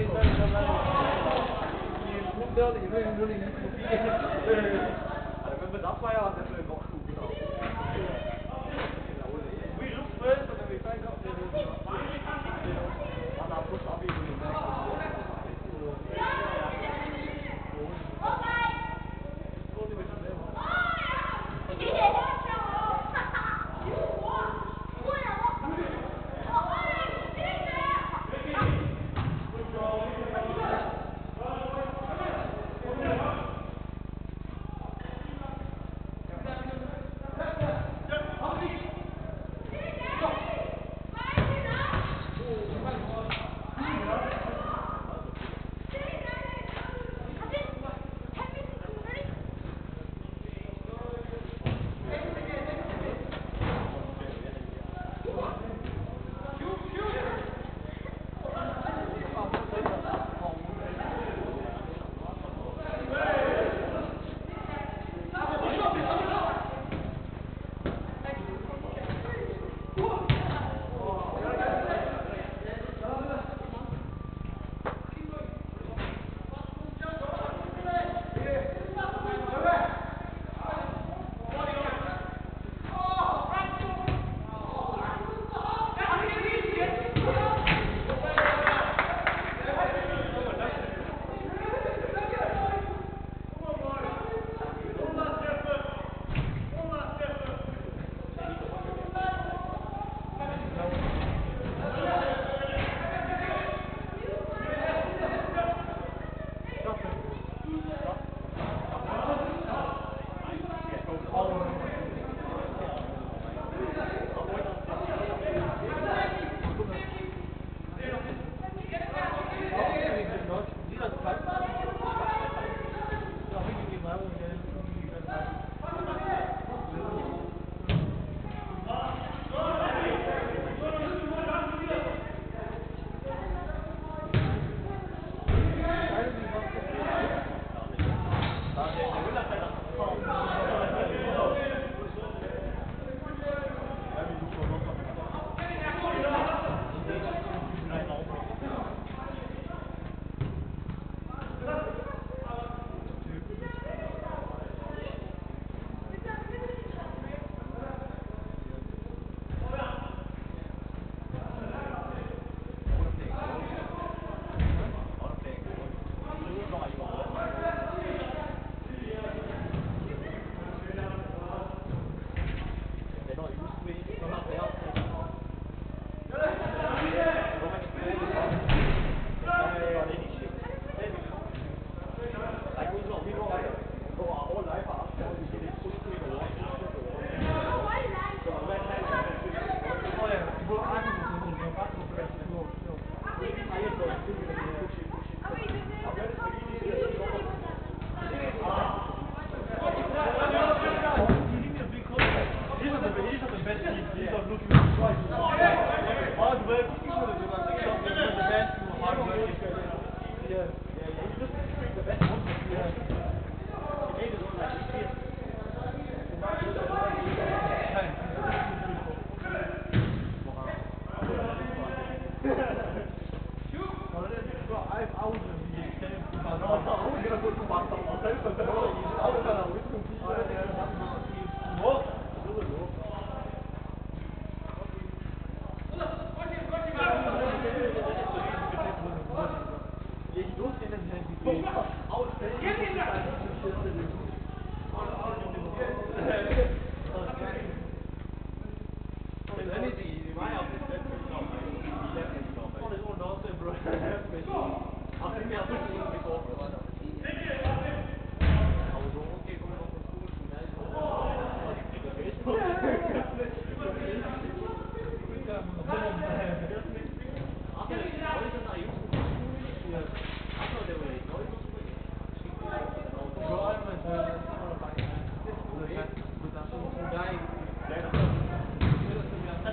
I remember that why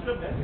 Give.